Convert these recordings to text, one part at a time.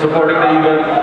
supporting the Eagles.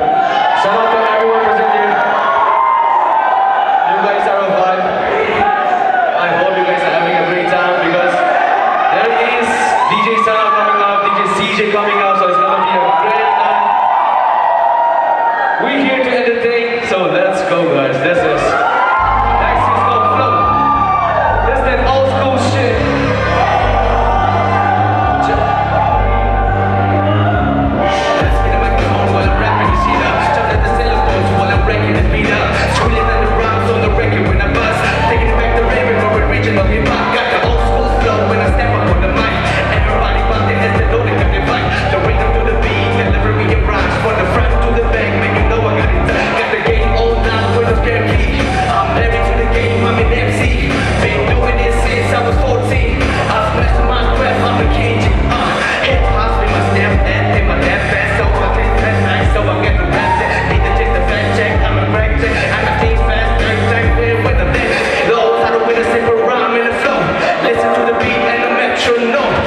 Listen to the beat and the metronome.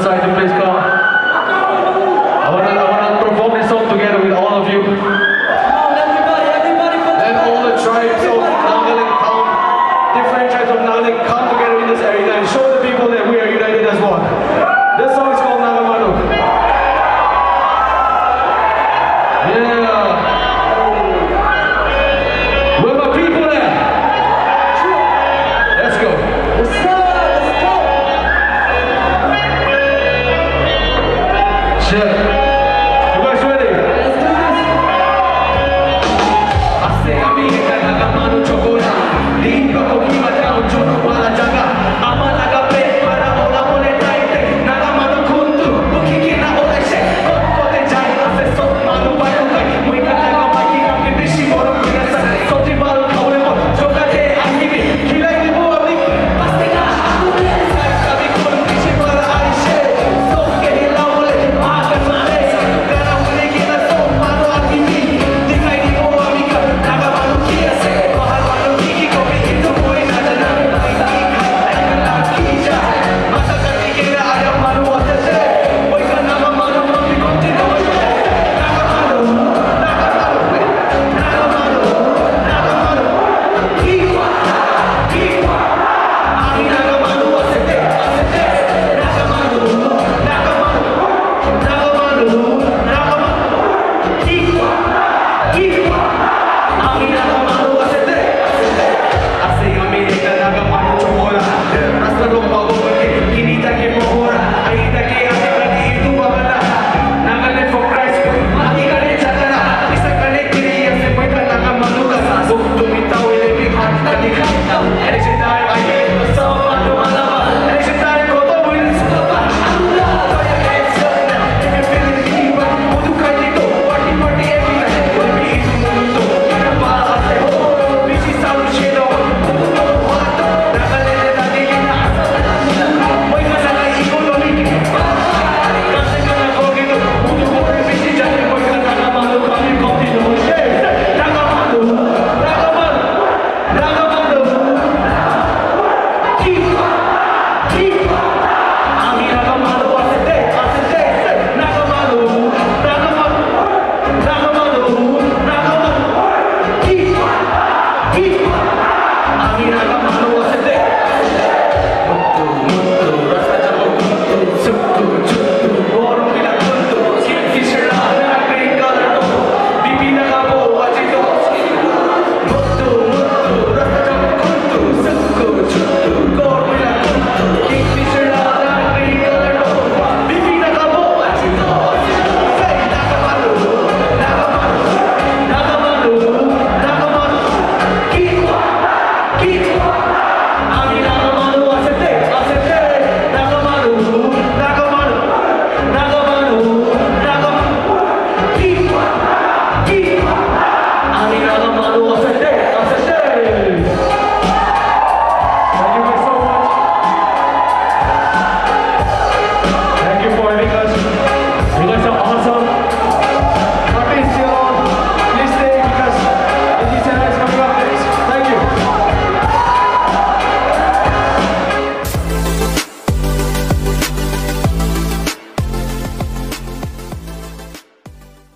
Back